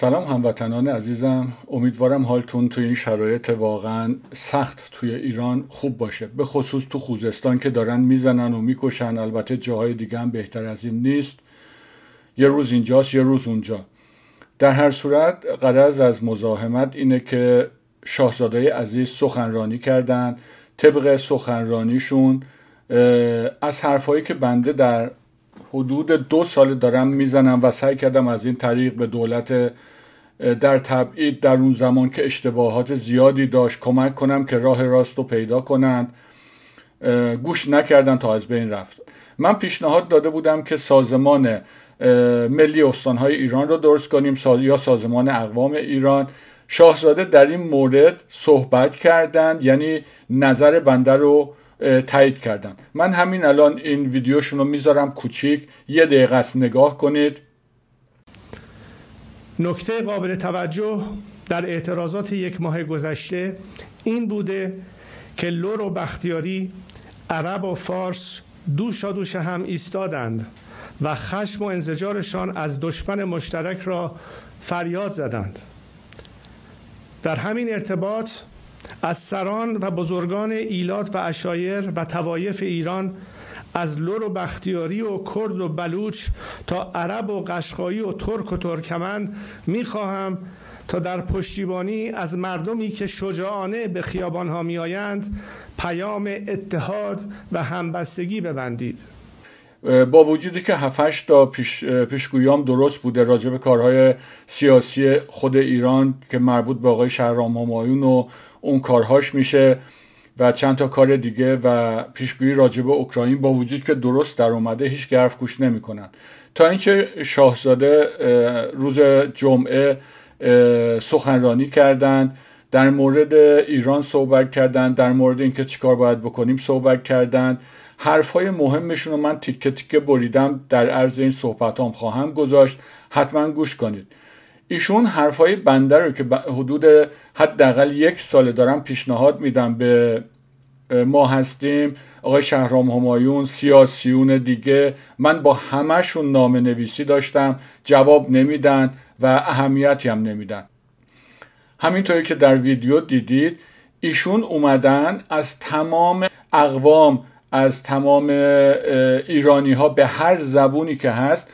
سلام هموطنان عزیزم. امیدوارم حالتون توی این شرایط واقعا سخت توی ایران خوب باشه. به خصوص تو خوزستان که دارن می‌زنن و می‌کشن. البته جاهای دیگه هم بهتر از این نیست. یه روز اینجاست یه روز اونجا. در هر صورت قرض از مزاحمت اینه که شاهزاده عزیز سخنرانی کردن. طبق سخنرانیشون از حرفایی که بنده در حدود دو سال دارم می‌زنم و سعی کردم از این طریق به دولت در تبعید در اون زمان که اشتباهات زیادی داشت کمک کنم که راه راست رو پیدا کنند. گوش نکردن تا از بین رفت. من پیشنهاد داده بودم که سازمان ملی استانهای ایران رو درست کنیم یا سازمان اقوام ایران. شاهزاده در این مورد صحبت کردند یعنی نظر بنده رو تایید کردن من همین الان این ویدیوشون رو می‌ذارم کوچیک. یه دقیقه است نگاه کنید. نکته قابل توجه در اعتراضات یک ماه گذشته این بوده که لور و بختیاری عرب و فارس دوش دوش هم ایستادند و خشم و انزجارشان از دشمن مشترک را فریاد زدند. در همین ارتباط از سران و بزرگان ایلات و اشایر و توایف ایران از لور و بختیاری و کرد و بلوچ تا عرب و قشقایی و ترک و ترکمن می‌خواهم تا در پشتیبانی از مردمی که شجاعانه به خیابانها میآیند پیام اتحاد و همبستگی ببندید. با وجودی که هفتش تا پیش، پیشگویام درست بوده راجع به کارهای سیاسی خود ایران که مربوط به آقای شهرام همایون و اون کارهاش میشه و چند تا کار دیگه و پیشگویی راجع به اوکراین با وجود که درست در اومده هیچ حرف گوش نمی‌کنن تا اینکه شاهزاده روز جمعه سخنرانی کردند در مورد ایران صحبت کردند در مورد اینکه چیکار باید بکنیم صحبت کردند. حرفهای مهمشون رو من تیکه تیکه بریدم در عرض این صحبت هم خواهم گذاشت. حتما گوش کنید. ایشون حرفای بنده رو که حدود حداقل یک سال دارم پیشنهاد میدم به ما هستیم. آقای شهرام همایون سیاسیون دیگه. من با همهشون نام نویسی داشتم. جواب نمیدن و اهمیتی هم نمیدن. همینطوری که در ویدیو دیدید ایشون اومدن از تمام اقوام از تمام ایرانی ها به هر زبونی که هست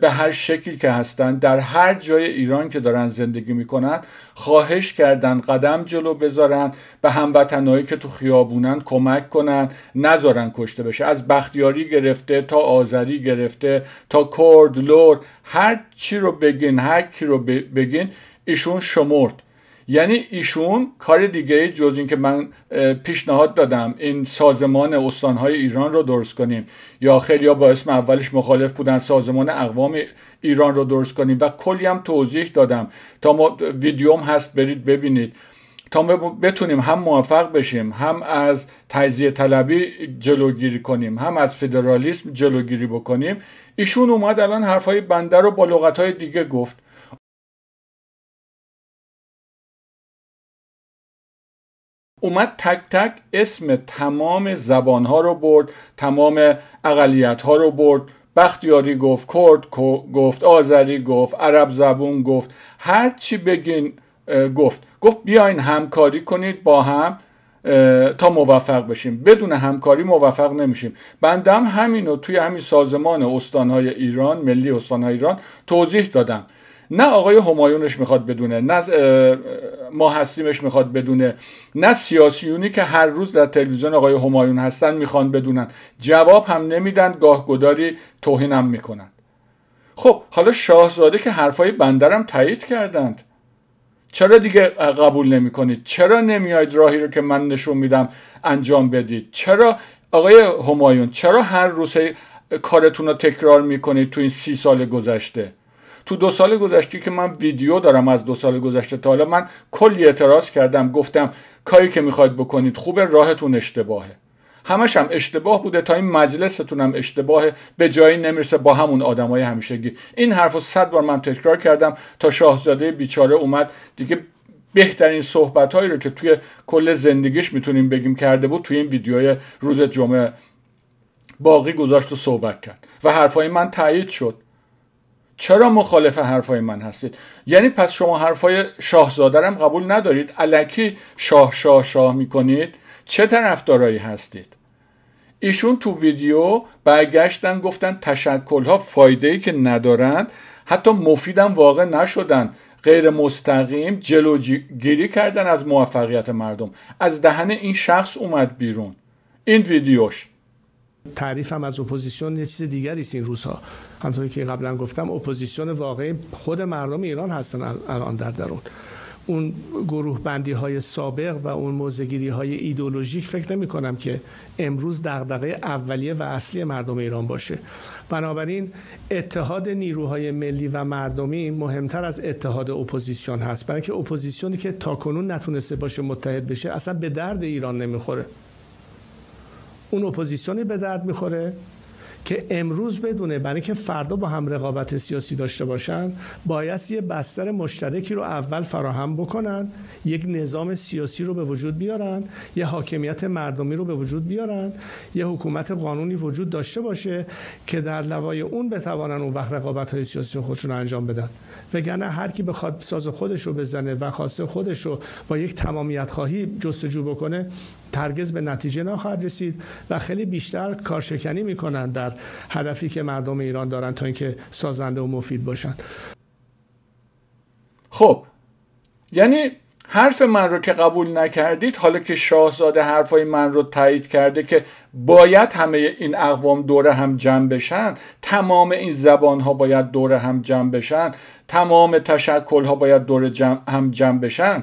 به هر شکلی که هستند در هر جای ایران که دارن زندگی می‌کنن خواهش کردن قدم جلو بذارن به هموطنهایی که تو خیابونن کمک کنن نذارن کشته بشه. از بختیاری گرفته تا آذری گرفته تا کرد لور هر چی رو بگین هر کی رو بگین ایشون شمرد. یعنی ایشون کار دیگه جز اینکه من پیشنهاد دادم این سازمان استانهای ایران رو درست کنیم یا خیلی با اسم اولش مخالف بودن سازمان اقوام ایران رو درست کنیم. و کلی هم توضیح دادم. تا ما ویدیوم هست برید ببینید. تا بتونیم هم موفق بشیم هم از تجزیه طلبی جلوگیری کنیم هم از فدرالیسم جلوگیری بکنیم. ایشون اومد الان حرفهای بنده رو با لغتهای دیگه گفت. اومد تک تک اسم تمام زبانها رو برد تمام اقلیت ها رو برد. بختیاری گفت کرد گفت آذری گفت عرب زبون گفت. هر چی بگین گفت. گفت بیاین همکاری کنید با هم تا موفق بشیم. بدون همکاری موفق نمیشیم. بندم همینو توی همین سازمان استانهای ایران ملی استانهای ایران توضیح دادم. نه آقای همایونش می‌خواد بدونه نه ما هستیمش می‌خواد بدونه نه سیاسیونی که هر روز در تلویزیون آقای همایون هستن می‌خوان بدونن. جواب هم نمیدن گاهگداری توهینم می‌کنن. خب حالا شاهزاده که حرفای بندرم تایید کردند. چرا دیگه قبول نمی کنید چرا نمیاید راهی رو که من نشون میدم انجام بدید؟ چرا آقای همایون چرا هر روز کارتون رو تکرار می‌کنید تو این سی سال گذشته؟ تو دو سال گذشته که من ویدیو دارم از دو سال گذشته تا حالا من کلی اعتراض کردم گفتم کاری که می‌خواید بکنید خوبه راهتون اشتباهه. همش هم اشتباه بوده تا این مجلستون هم اشتباه به جایی نمی‌رسه با همون آدمای همیشگی. این حرف رو صد بار من تکرار کردم تا شاهزاده بیچاره اومد. دیگه بهترین صحبت رو که توی کل زندگیش می‌تونیم بگیم کرده بود توی این ویدیوهای روز جمعه باقی گذاشت و صحبت کرد. و حرفای من تایید شد. چرا مخالف حرفای من هستید؟ یعنی پس شما حرفای شاهزاده هم قبول ندارید. علکی شاه شاه شاه می‌کنید. چه طرفدارایی هستید؟ ایشون تو ویدیو برگشتن گفتن تشکلها فایده ای که ندارند حتی مفیدم واقع نشدن. غیر مستقیم جلوگیری کردن از موفقیت مردم. از دهن این شخص اومد بیرون. این ویدیوش. تعریفم از اپوزیسیون یه چیز دیگری است این روزها. همونطوری که قبلا گفتم اپوزیسیون واقعی خود مردم ایران هستن الان در درون. اون گروه بندی های سابق و اون موضع‌گیری های ایدولوژیک فکر نمی کنم که امروز دغدغه اولیه و اصلی مردم ایران باشه. بنابراین اتحاد نیروهای ملی و مردمی مهمتر از اتحاد اپوزیسیون هست. برای اینکه اپوزیسیونی که تاکنون نتونسته باشه متحد بشه اصلا به درد ایران نمی‌خوره. اون اپوزیسیونی به درد می‌خوره که امروز بدونه برای که فردا با هم رقابت سیاسی داشته باشن باید یه بستر مشترکی رو اول فراهم بکنن یک نظام سیاسی رو به وجود بیارن یه حاکمیت مردمی رو به وجود بیارن یه حکومت قانونی وجود داشته باشه که در لوای اون بتوانن اون وقت رقابت های سیاسی خودشون رو انجام بدن. وگرنه هر کی بخواد ساز خودش رو بزنه و خواسته خودش رو با یک تمامیت خواهی جستجو بکنه ترگز به نتیجه نخواهد رسید و خیلی بیشتر کارشکنی می‌کنن در هدفی که مردم ایران دارن تا اینکه سازنده و مفید باشن. خب یعنی حرف من رو که قبول نکردید حالا که شاهزاده حرفای من رو تایید کرده که باید همه این اقوام دوره هم جمع بشن تمام این زبان ها باید دوره هم جمع بشن تمام تشکل ها باید دوره هم جمع بشن.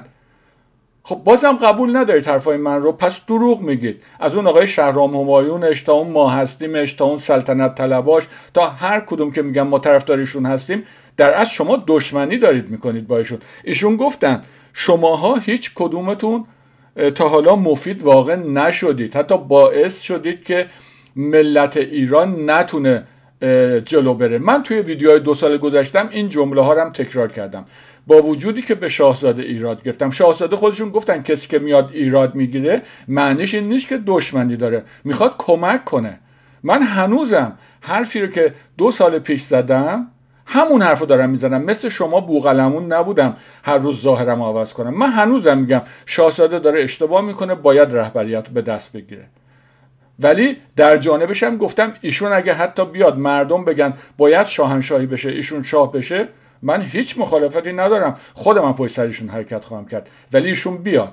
خب بازم قبول نداری طرفای من رو. پس دروغ میگید. از اون آقای شهرام همایونش تا اون ما هستیمش تا اون سلطنت طلباش تا هر کدوم که میگن ما طرفدارشون هستیم در از شما دشمنی دارید می‌کنید با ایشون. ایشون گفتن شماها هیچ کدومتون تا حالا مفید واقع نشدید. حتی باعث شدید که ملت ایران نتونه جلو بره. من توی ویدیوهای دو سال گذشتم این جمله ها هم تکرار کردم. با وجودی که به شاهزاده ایراد گرفتم. شاهزاده خودشون گفتن کسی که میاد ایراد می‌گیره معنیش این نیست که دشمنی داره. می‌خواد کمک کنه. من هنوزم حرفی رو که دو سال پیش زدم همون حرف رو دارم می‌زنم. مثل شما بوغلمون نبودم هر روز ظاهرم عوض کنم. من هنوزم میگم شاهزاده داره اشتباه می‌کنه باید رهبریت به دست بگیره. ولی در جانبش هم گفتم ایشون اگه حتی بیاد مردم بگن باید شاهنشاهی بشه ایشون شاه بشه من هیچ مخالفتی ندارم. خودم پشت سرشون حرکت خواهم کرد. ولی ایشون بیاد.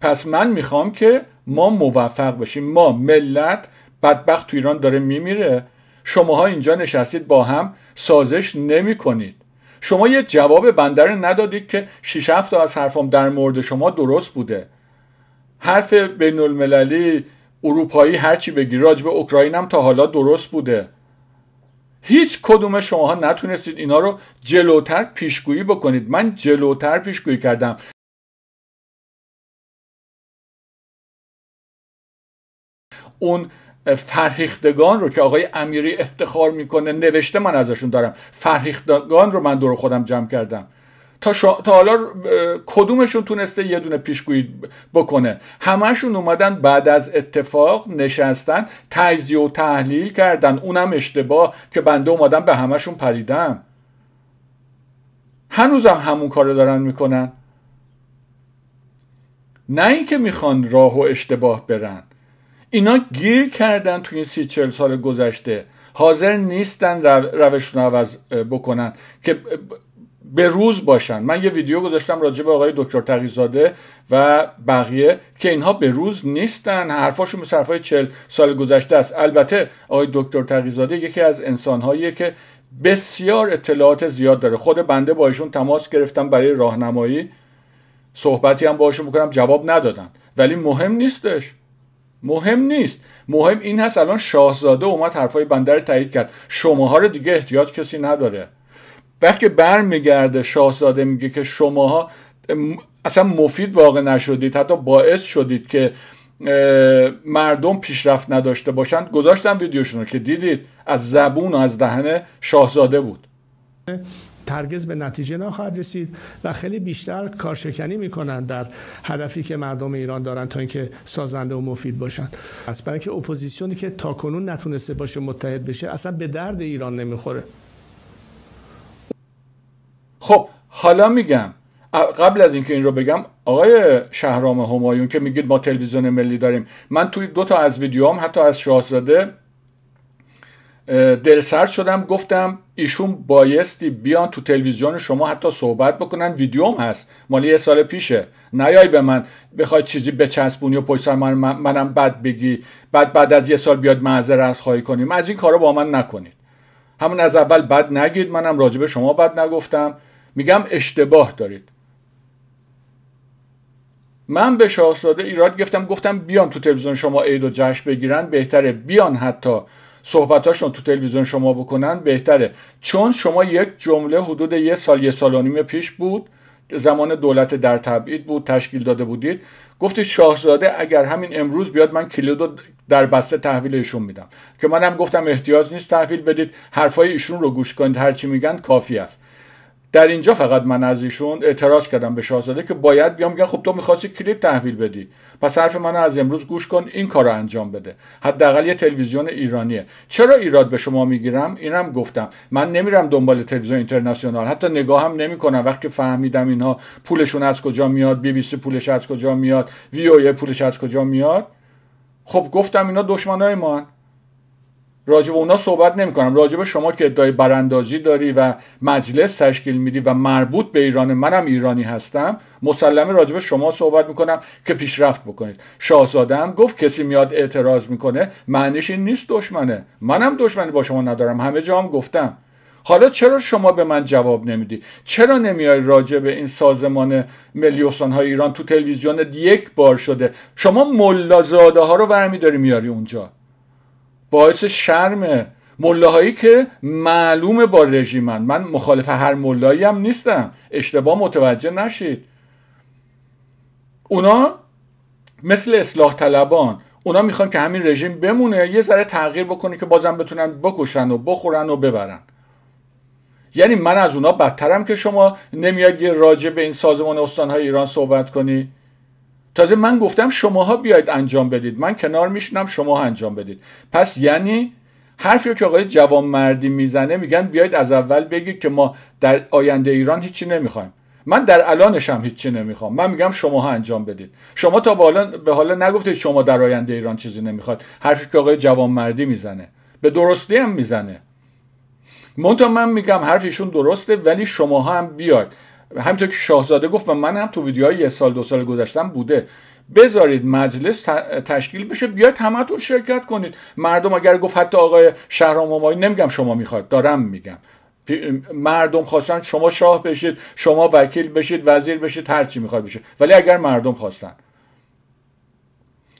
پس من می‌خوام که ما موفق باشیم ما ملت بدبخت تو ایران داره میمیره. شماها اینجا نشستید با هم سازش نمی کنید شما یه جواب بندر ندادید که 6 7 تا از حرفم در مورد شما درست بوده. حرف بین المللی اروپایی هرچی بگی راجب اوکراین هم تا حالا درست بوده. هیچ کدوم شماها نتونستید اینا رو جلوتر پیشگویی بکنید. من جلوتر پیشگویی کردم. اون فرهیختگان رو که آقای امیری افتخار می‌کنه نوشته من ازشون دارم. فرهیختگان رو من دور خودم جمع کردم. تا, تا حالا کدومشون تونسته یه دونه پیشگویی بکنه؟ همشون اومدن بعد از اتفاق نشستن تجزیه و تحلیل کردن. اونم اشتباه که بنده اومدم به همشون پریدم هنوزم همون کار دارن می‌کنن. نه اینکه می‌خوان راه و اشتباه برن. اینا گیر کردن توی این سی چل سال گذشته. حاضر نیستن روشون عوض بکنن. که به روز باشن. من یه ویدیو گذاشتم راجع به آقای دکتر تقیزاده و بقیه که اینها به روز نیستن. حرفاشون به حرفای چل سال گذشته است. البته آقای دکتر تقیزاده یکی از انسانهاییه که بسیار اطلاعات زیاد داره. خود بنده با ایشون تماس گرفتم برای راهنمایی. صحبتی هم باشون بکنم جواب ندادن. ولی مهم نیستش. مهم نیست. مهم این هست الان شاهزاده اومد حرفای بنده رو تایید کرد. شماها رو دیگه احتیاج کسی نداره. وقتی برمیگرده شاهزاده میگه که شماها اصلا مفید واقع نشدید حتی باعث شدید که مردم پیشرفت نداشته باشند. گذاشتم ویدیوشون رو که دیدید از زبون و از دهن شاهزاده بود. ترگز به نتیجه نخواهد رسید و خیلی بیشتر کارشکنی می‌کنن در هدفی که مردم ایران دارن تا اینکه سازنده و مفید باشن. از برای اینکه اپوزیسیونی که تاکنون نتونسته باشه متحد بشه اصلا به درد ایران نمی‌خوره. خب حالا میگم. قبل از اینکه این رو بگم آقای شهرام همایون که میگید ما تلویزیون ملی داریم من توی دو تا از ویدیوام حتی از شاهزاده دلسرد شدم گفتم ایشون بایستی بیان تو تلویزیون شما حتی صحبت بکنن. ویدیوم هست. مال یه سال پیشه. نیای به من. بخوای چیزی بچسبونی و پشت من منم بد بگی. بعد بعد از یه سال بیاد معذرت خواهی کنیم از این کارا با من نکنید. همون از اول بد نگید. منم راجب شما بد نگفتم. میگم اشتباه دارید. من به شاهزاده ایراد گفتم گفتم بیان تو تلویزیون شما عید و جشن بگیرن بهتره بیان حتی صحبتاشون تو تلویزیون شما بکنن بهتره. چون شما یک جمله حدود یه سال یه سال و نیم پیش بود زمان دولت در تبعید بود تشکیل داده بودید. گفتید شاهزاده اگر همین امروز بیاد من کلیدو در بسته تحویل ایشون میدم. که منم گفتم احتیاج نیست تحویل بدید حرفای ایشون رو گوش کنید هرچی میگن کافی است. در اینجا فقط من از ایشون اعتراض کردم به شاهزاده که باید بیام میگن خب تو می‌خواستی کلیپ تحویل بدی. پس حرف منو از امروز گوش کن این کار رو انجام بده. حداقل یه تلویزیون ایرانیه. چرا ایراد به شما می‌گیرم؟ اینم گفتم. من نمیرم دنبال تلویزیون اینترنشنال. حتی نگاه هم نمی‌کنم. وقتی فهمیدم اینها پولشون از کجا میاد بی بی سی پولش از کجا میاد وی او پولش از کجا میاد. خب گفتم اینا دشمنای ما راجب اونا صحبت نمی کنم راجب شما که ادعای براندازی داری و مجلس تشکیل میدی و مربوط به ایران منم ایرانی هستم مسلمه راجب شما صحبت می‌کنم که پیشرفت بکنید. شاهزاده هم گفت کسی میاد اعتراض می‌کنه معنیش این نیست دشمنه. منم دشمنی با شما ندارم همه جا هم گفتم. حالا چرا شما به من جواب نمیدی؟ چرا نمیای راجع این سازمان ملی های ایران تو تلویزیون یک بار شده؟ شما ملازاده ها رو برمی داری میاری اونجا. باعث شرمه ملاهایی که معلومه با رژیمن. من مخالف هر ملایی هم نیستم. اشتباه متوجه نشید. اونا مثل اصلاح طلبان اونا می‌خوان که همین رژیم بمونه یه ذره تغییر بکنه که بازم بتونن بکشن و بخورن و ببرن. یعنی من از اونا بدترم که شما نمیاد یه راجع به این سازمان استانهای ایران صحبت کنی. تازه من گفتم شماها بیاید انجام بدید. من کنار میشنم شما انجام بدید. پس یعنی حرفی که آقای جوان مردی می‌زنه میگن بیاید از اول بگید که ما در آینده ایران هیچی نمی‌خوایم. من در الانش هم هیچی نمی‌خوام. من میگم شماها انجام بدید. شما تا به حالا به حالا نگفتید شما در آینده ایران چیزی نمی‌خواد. حرفی که آقای جوان مردی می‌زنه. به درستی هم می‌زنه. منتها من میگم حرفشون درسته ولی شماها هم بیاید همینطور که شاهزاده گفت و من هم تو ویدیوهای یه سال دو سال گذشتم بوده. بذارید مجلس تشکیل بشه بیاید همتون شرکت کنید. مردم اگر گفت حتی آقای شهرام همایی نمیگم شما می‌خواد دارم میگم. مردم خواستن شما شاه بشید شما وکیل بشید وزیر بشید هر چی می‌خواد بشه. ولی اگر مردم خواستن.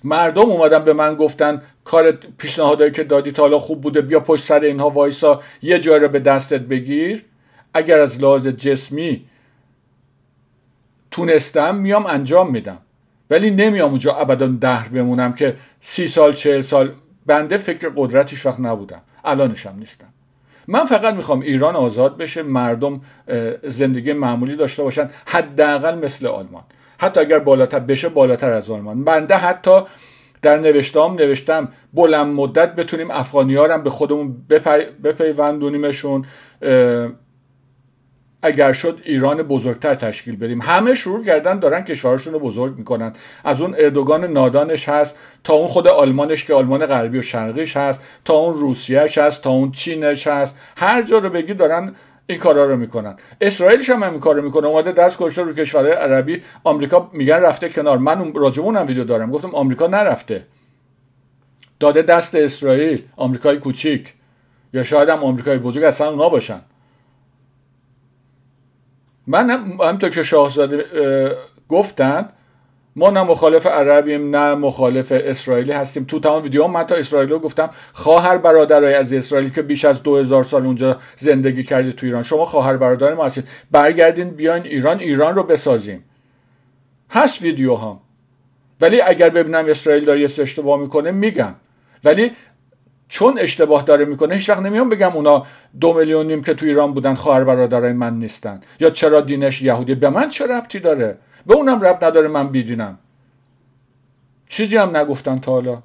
مردم اومدن به من گفتن کار پیشنهادایی که دادی تا حالا خوب بوده بیا پشت سر اینها وایسا یه جای رو به دستت بگیر. اگر از لحاظ جسمی تونستم میام انجام میدم. ولی نمیام اونجا ابدا دهر بمونم که سی سال چهل سال. بنده فکر قدرتش وقت نبودم. الانشم نیستم. من فقط می‌خوام ایران آزاد بشه مردم زندگی معمولی داشته باشن حداقل مثل آلمان. حتی اگر بالاتر بشه بالاتر از آلمان. بنده حتی در نوشتام نوشتم بلند مدت بتونیم افغانی ها به خودمون بپیوندونیمشون. اگر شد ایران بزرگتر تشکیل بدیم. همه شروع کردن دارن کشورشون رو بزرگ می‌کنن. از اون اردوگان نادانش هست تا اون خود آلمانش که آلمان غربی و شرقیش هست تا اون روسیهش هست تا اون چینش هست. هر جا رو بگی دارن این کارا رو می‌کنن. اسرائیلش هم این کار رو می‌کنه. اومده دست کشته رو کشورهای عربی آمریکا میگن رفته کنار. من راجبون هم ویدیو دارم. گفتم آمریکا نرفته. داده دست اسرائیل. آمریکای کوچیک. یا شاید هم آمریکای بزرگ. اصلا اونا باشن. من هم همطور که شاهزاده گفتند ما نه مخالف عربیم نه مخالف اسرائیلی هستیم. تو تمام ویدیو من تا اسرائیل رو گفتم خواهر برادرای از اسرائیل که بیش از دو هزار سال اونجا زندگی کردید تو ایران. شما خواهر برادر ما هستید. برگردین بیاین ایران ایران رو بسازیم. هست ویدیو هم ولی اگر ببینم اسرائیل داره یه اشتباه می‌کنه میگم. ولی چون اشتباه داره می‌کنه هیچ وقت نمیام بگم اونا دو میلیون نیم که تو ایران بودن خواهر برادرای من نیستن. یا چرا دینش یهودی؟ به من چه ربطی داره؟ به اونم ربط نداره من بیدینم. چیزی هم نگفتن تا حالا.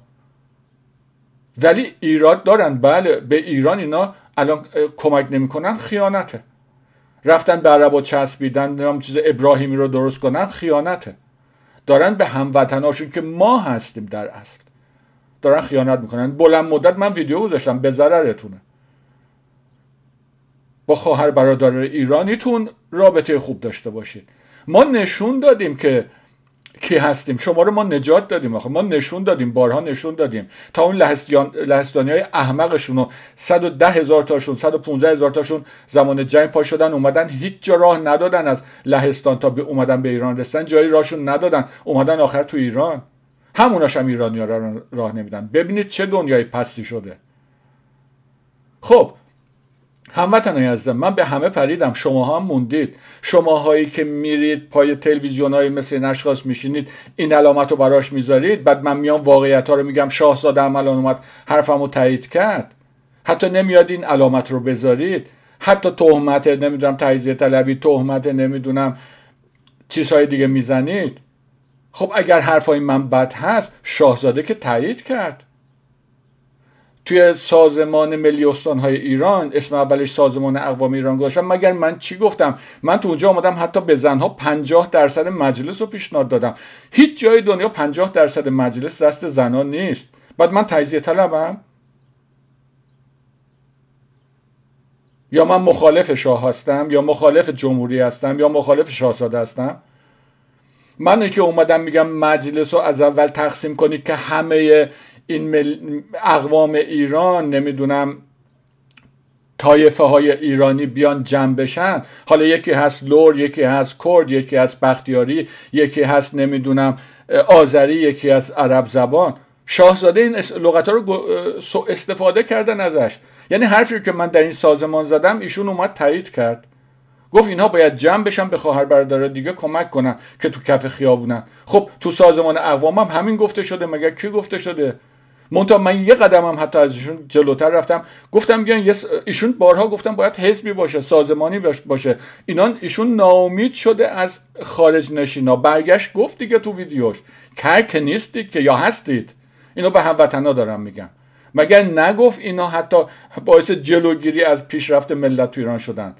ولی ایراد دارن. بله به ایران اینا الان کمک نمی‌کنن خیانته. رفتن به عربا چسبیدن نام چیز ابراهیمی رو درست کنن خیانته. دارن به هموطناشون که ما هستیم در اصل. دارن خیانت می‌کنن. بلند مدت من ویدیو گذاشتم به ضررتونه. با خواهر برادر ایرانیتون رابطه خوب داشته باشید ما نشون دادیم که کی هستیم. شما رو ما نجات دادیم آخه. ما نشون دادیم بارها نشون دادیم. تا اون لهستانی های احمقشون رو 110 هزار تاشون 115 هزار تاشون زمان جنگ پا شدن اومدن هیچ جا راه ندادن از لهستان تا به اومدن به ایران رسیدن. جایی راهشون ندادن. اومدن آخر تو ایران. هموناش هم ایرانی را راه نمیدن. ببینید چه دنیای پستی شده. خب هموطنای عزیزم من به همه پریدم. شما هم موندید. شماهایی که میرید پای تلویزیون های مثل این اشخاص میشینید این علامت رو براش می‌ذارید. بعد من میام واقعیت ها رو میگم. شاهزاده الان اومد حرفم رو تایید کرد. حتی نمیاد این علامت رو بذارید. حتی تهمت نمی‌دونم تجزیه طلبی تهمت نمی‌دونم چیزهای دیگه می‌زنید. خب اگر حرفای من بد هست شاهزاده که تایید کرد. توی سازمان ملی های ایران اسم اولش سازمان اقوام ایران گذاشتم. مگر من چی گفتم؟ من تو اونجا آمدم حتی به زنها 50 درصد مجلس رو پیشنهاد دادم. هیچ جای دنیا 50 درصد مجلس دست زنها نیست. بعد من تجزیه طلبم. یا من مخالف شاه هستم یا مخالف جمهوری هستم یا مخالف شاهزاده هستم. من که اومدم میگم مجلس رو از اول تقسیم کنید که همه این اقوام ایران نمی‌دونم تایفه های ایرانی بیان جمع بشن. حالا یکی هست لور یکی هست کرد یکی هست بختیاری یکی هست نمی‌دونم آذری یکی هست عرب زبان. شاهزاده این لغت ها رو استفاده کردن ازش. یعنی حرفی که من در این سازمان زدم ایشون اومد تایید کرد. گفت اینها باید جمع بشن به خواهر برادر دیگه کمک کنن که تو کف خیابونن. خب تو سازمان اقوام هم همین گفته شده مگر کی گفته شده؟ منتها من یه قدم هم حتی از ایشون جلوتر رفتم گفتم بیان ایشون بارها گفتم باید حزبی باشه سازمانی باشه. اینا ایشون ناامید شده از خارج نشینا برگشت گفت دیگه تو ویدیوش کرک نیستید که یا هستید؟ اینو به هموطنا دارم میگم. مگر نگفت اینا حتی باعث جلوگیری از پیشرفت ملت تو ایران شدن؟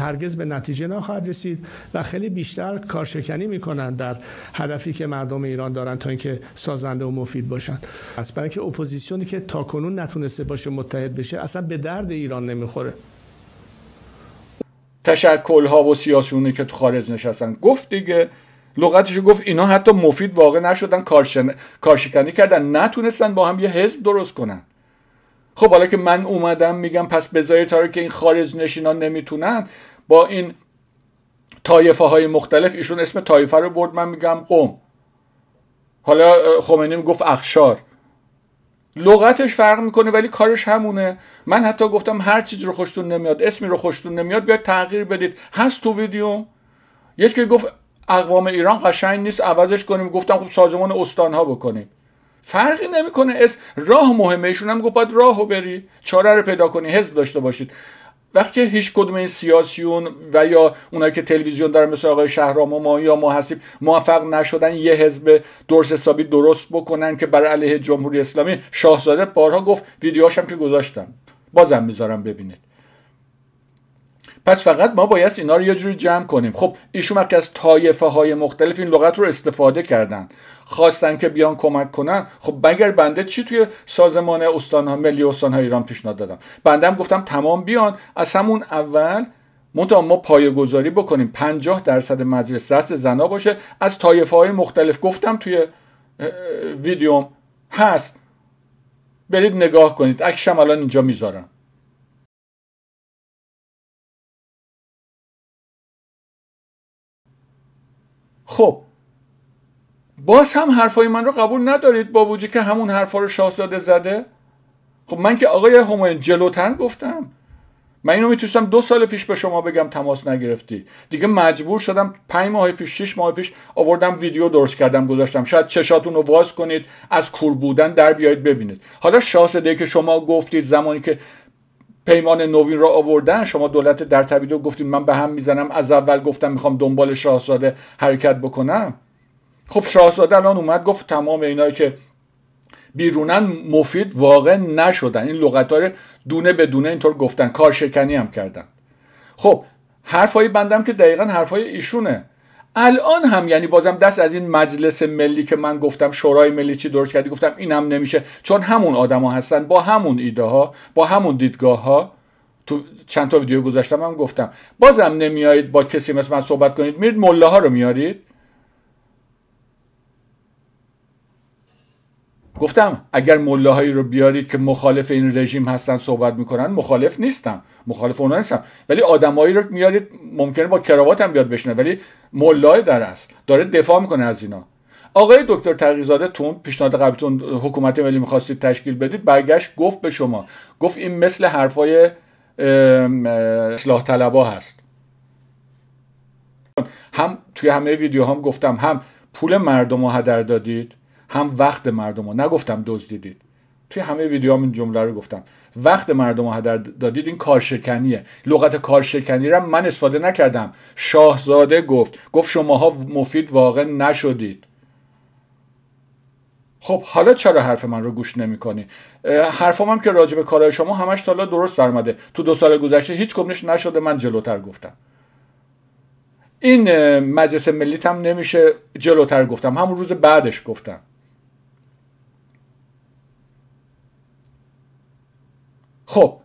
هرگز به نتیجه نخواهد رسید و خیلی بیشتر کارشکنی می‌کنن در هدفی که مردم ایران دارن تا اینکه سازنده و مفید باشن. از برای اینکه اپوزیسیونی که تاکنون نتونسته باشه متحد بشه اصلا به درد ایران نمی‌خوره. تشکل ها و سیاسیونی که تو خارج نشستن گفت دیگه. لغتش گفت اینا حتی مفید واقع نشدن کارشن... کارشکنی کردن نتونستن با هم یه حزب درست کنن. خب حالا که من اومدم میگم پس بذارید تا که این خارج نشینان نمی‌تونن با این طایفه های مختلف ایشون اسم طایفه رو برد. من میگم قوم حالا خمینی می‌گفت اخشار. لغتش فرق می‌کنه ولی کارش همونه. من حتی گفتم هر چیزی رو خوشتون نمیاد اسمی رو خوشتون نمیاد بیاید تغییر بدید. هست تو ویدیو. یکی گفت اقوام ایران قشنگ نیست عوضش کنیم. گفتم خب سازمان استان ها بکنیم فرقی نمی‌کنه. اسم راه مهمه. ایشون هم گفت باید راهو بری. چاره رو پیدا کنی. حزب داشته باشید. وقتی هیچ کدوم این سیاسیون و یا اونایی که تلویزیون دارن مثل آقای شهرام و ما یا هستیم موفق نشدن یه حزب درست حسابی درست بکنن که بر علیه جمهوری اسلامی شاهزاده بارها گفت ویدیوهاش هم که گذاشتم. بازم می‌ذارم ببینید. پس فقط ما باید اینا رو یه جوری جمع کنیم. خب ایشون وقتی از طایفه های مختلف این لغت رو استفاده کردن خواستن که بیان کمک کنن خب مگر بنده چی توی سازمان استان ها ملی استان های ایران پیشنهاد دادم؟ بنده هم گفتم تمام بیان. از همون اول منتها ما پایه بکنیم. 50 درصد مجلس دست زنا باشه. از طایفه های مختلف گفتم توی ویدیوم هست. برید نگاه کنید. عکسم الان اینجا می‌ذارم. خب باز هم حرفای من رو قبول ندارید با وجود که همون حرفا رو شاهزاده زده؟ خب من که آقای هماین جلوتر گفتم. من اینو می‌تونستم دو سال پیش به شما بگم تماس نگرفتی. دیگه مجبور شدم پنج ماه پیش شش ماه پیش آوردم ویدیو درست کردم گذاشتم. شاید چشاتون رو واز کنید از کور بودن در بیایید ببینید. حالا شاهزاده که شما گفتید زمانی که پیمان نوین را آوردن شما دولت در تبیدو گفتید من به هم می‌زنم از اول گفتم می‌خوام دنبال شاهزاده حرکت بکنم. خب شاهزاده الان اومد گفت تمام اینایی که بیرونن مفید واقع نشدن. این لغت ها دونه به دونه اینطور گفتن. کارشکنی هم کردن. خب حرفای بندم که دقیقا حرفای ایشونه. الان هم یعنی بازم دست از این مجلس ملی که من گفتم شورای ملی چی درست کردی؟ گفتم این هم نمیشه. چون همون آدما هستن با همون ایده ها با همون دیدگاه ها تو چند تا ویدیو گذاشتم هم گفتم. بازم نمیایید با کسی مثل من صحبت کنید. میرید مله ها رو میارید. گفتم اگر ملاهایی رو بیارید که مخالف این رژیم هستن صحبت می‌کنن مخالف نیستم. مخالف اونها نیستم. ولی آدمایی رو میارید ممکنه با کراوات هم بیاد بشنه ولی ملای در است. داره دفاع می‌کنه از اینا. آقای دکتر تغییزاده تون پیشنهاد قبلتون حکومت ملی می‌خواستید تشکیل بدید برگشت گفت به شما. گفت این مثل حرفای اصلاح طلبا هست. هم توی همه ویدیو هم گفتم هم پول مردم رو هدر دادید. هم وقت مردم رو. نگفتم دزدیدید. توی همه ویدیو هم این جمله رو گفتم. وقت مردم رو هدر دادید این کارشکنیه. لغت کارشکنی رو من استفاده نکردم. شاهزاده گفت. گفت شماها مفید واقع نشدید. خب حالا چرا حرف من رو گوش نمی کنی حرفم هم که راجع به کارهای شما همش تا درست درمده تو دو سال گذشته هیچ کمنش نشده من جلوتر گفتم. این مجلس ملیت هم نمیشه جلوتر گفتم. همون روز بعدش گفتم. خب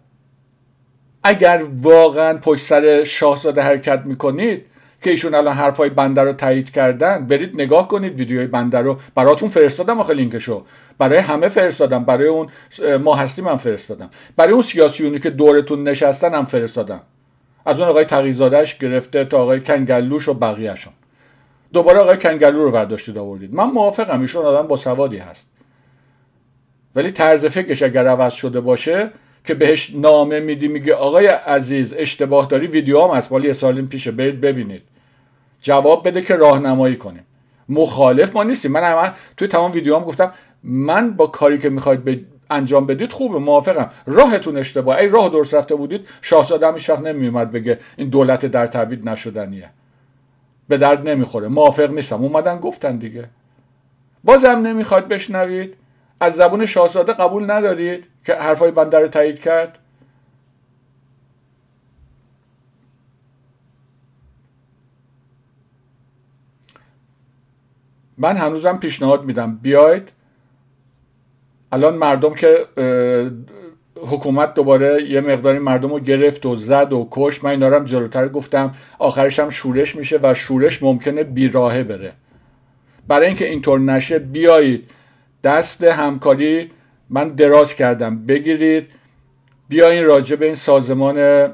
اگر واقعا پشت سر شاهزاده حرکت می‌کنید که ایشون الان حرفای بنده رو تایید کردن برید نگاه کنید ویدیوی بنده رو. براتون فرستادم آخه لینکشو. برای همه فرستادم. برای اون ما هستیم هم فرستادم. برای اون سیاسیونی که دورتون نشستن هم فرستادم. از اون آقای تقیزادش گرفته تا آقای کنگلوش و بقیهشون. دوباره آقای کنگلو رو برداشتید آوردید. من موافقم. ایشون آدم با سوادی هست. ولی طرز فکرش اگر عوض شده باشه که بهش نامه میدی میگه آقای عزیز اشتباه داری ویدیو هم هست مالی سالیم پیشه برید ببینید. جواب بده که راهنمایی کنیم. مخالف ما نیستیم. من هم توی تمام ویدیو هم گفتم من با کاری که می‌خواید به انجام بدید خوبه موافقم. راهتون اشتباه. ای راه درست رفته بودید شاهزاده هم وقت نمیومد بگه این دولت در تبعید نشدنیه. به درد نمی‌خوره. موافق نیستم. اومدن گفتن دیگه. بازم نمی‌خواد بشنوید. از زبون شاهزاده قبول ندارید که حرفای بنده رو تایید کرد؟ من هنوزم پیشنهاد میدم. بیاید. الان مردم که حکومت دوباره یه مقداری مردم رو گرفت و زد و کش من اینا هم جلوتر گفتم. آخرش هم شورش میشه و شورش ممکنه بیراهه بره. برای اینکه اینطور نشه بیایید. دست همکاری من دراز کردم. بگیرید. بیاین راجع به این سازمان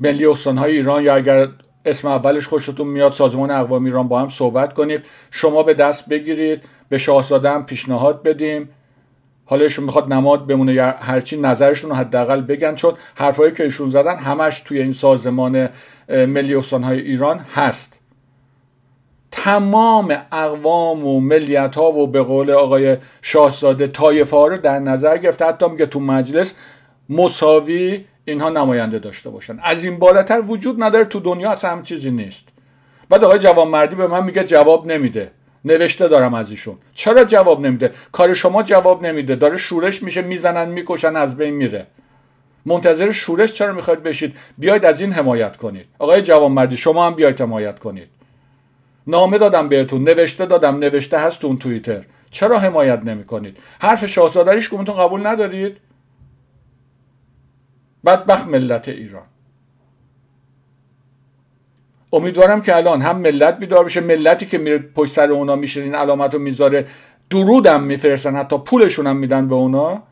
ملی های ایران یا اگر اسم اولش خوشتون میاد سازمان اقوام ایران با هم صحبت کنید. شما به دست بگیرید. به شاهزاده هم پیشنهاد بدیم. حالا ایشون می‌خواد نماد بمونه یا هرچی نظرشون رو حداقل بگن چون حرفایی که ایشون زدن همش توی این سازمان ملی های ایران هست. تمام اقوام و ملیت ها و به قول آقای شاهزاده طایفه ها رو در نظر گرفته حتی میگه تو مجلس مساوی اینها نماینده داشته باشن. از این بالاتر وجود نداره تو دنیا اصلا هم چیزی نیست. بعد آقای جوانمردی به من میگه جواب نمیده. نوشته دارم از ایشون. چرا جواب نمیده؟ کار شما جواب نمیده. داره شورش میشه می‌زنن می‌کشن از بین میره. منتظر شورش چرا می‌خواید بشید؟ بیاید از این حمایت کنید. آقای جوانمردی شما هم بیاید حمایت کنید. نامه دادم بهتون نوشته دادم نوشته هست تو توییتر. چرا حمایت نمی کنید حرف شاهزادریش کمتون قبول ندارید؟ بدبخت ملت ایران. امیدوارم که الان هم ملت بیدار بشه ملتی که میره پشت سر اونا میشه این علامت رو می‌ذاره درودم میفرستن حتی پولشون هم میدن به اونا.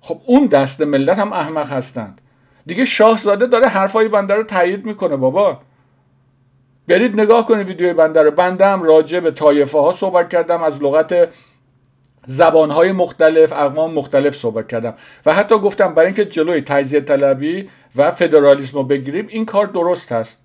خب اون دست ملت هم احمق هستند. دیگه شاهزاده داره حرفای بنده رو تایید می‌کنه بابا. برید نگاه کنید ویدیوی بنده رو. بنده هم راجع به طایفه ها صحبت کردم از لغت زبانهای مختلف اقوام مختلف صحبت کردم. و حتی گفتم برای اینکه جلوی تجزیه طلبی و فدرالیسم رو بگیریم این کار درست هست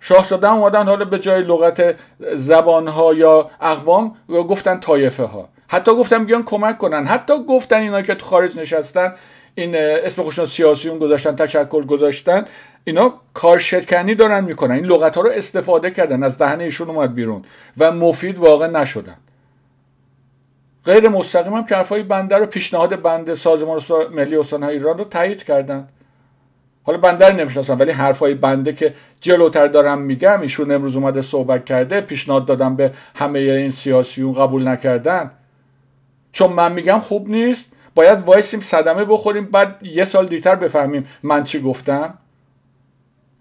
شاهزاده اومدن حالا به جای لغت زبانها یا اقوام گفتن طایفه ها حتی گفتن بیان کمک کنن. حتی گفتن اینا که تو خارج نشستن این اسم خوشون سیاسیون گذاشتن تشکل گذاشتن اینا کارشکنی دارن می‌کنن. این لغت ها رو استفاده کردن از دهن ایشون اومد بیرون و مفید واقع نشدن. غیر مستقیم هم که حرفای بنده رو پیشنهاد بنده سازمان ملی استانهای ایران رو تایید کردن. حالا بنده رو نمی‌شناسم ولی حرفای بنده که جلوتر دارم میگم ایشون امروز اومده صحبت کرده پیشنهاد دادم به همه این سیاسیون قبول نکردن. چون من میگم خوب نیست. باید وایسیم صدمه بخوریم بعد یه سال دیتر بفهمیم من چی گفتم.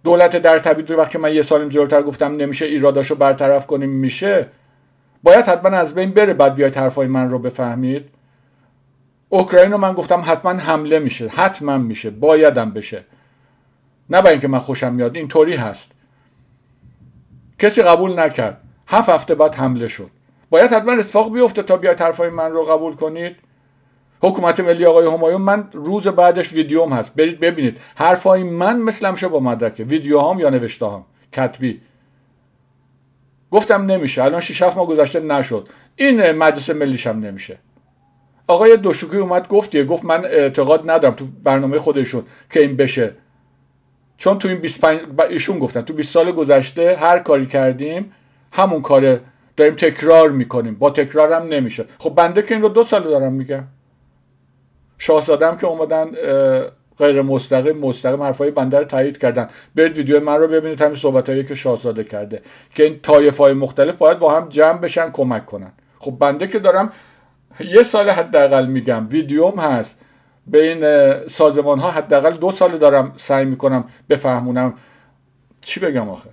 دولت در طبیعی وقتی من یه سال جلوتر گفتم نمیشه ایراداشو برطرف کنیم میشه. باید حتما از بین بره بعد بیاید حرفای من رو بفهمید. اوکراین رو من گفتم حتما حمله میشه حتما میشه بایدم بشه. نه برای اینکه من خوشم میاد اینطوری هست. کسی قبول نکرد. هفت هفته بعد حمله شد. باید حتما اتفاق بیفته تا بیاید حرفای من رو قبول کنید. حکومت ملی آقای همایون من روز بعدش ویدیوم هست. برید ببینید. حرفای من مثل همیشه با مدرکه. ویدیو هم یا نوشته هم کتبی. گفتم نمیشه. الان 6 7 ماه گذشته نشد. این مجلس ملیش هم نمیشه. آقای دوشوکی اومد گفت گفت من اعتقاد ندارم تو برنامه خودشون که این بشه. چون تو این 25 ایشون گفتن. تو 20 سال گذشته هر کاری کردیم همون کار داریم تکرار می‌کنیم. با تکرار هم نمیشه. خب بنده که این رو دو سال دارم میگم. شاهزاده که اومدن غیر مستقیم مستقیم حرفای بنده رو تایید کردن. برید ویدیو من رو ببینید همین صحبتایی که شاهزاده کرده که این طایف مختلف باید با هم جمع بشن کمک کنن. خب بنده که دارم یه سال حداقل میگم ویدیوم هست. بین سازمان ها حداقل دو سال دارم سعی می‌کنم بفهمونم. چی بگم آخه؟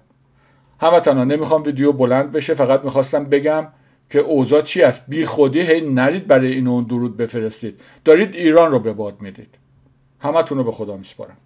هموطنا نمی‌خوام ویدیو بلند بشه فقط می‌خواستم بگم که اوضاع چی است؟ بی خودی هی نرید برای این اون درود بفرستید. دارید ایران رو به باد می‌دید. همتون رو به خدا میسپارم.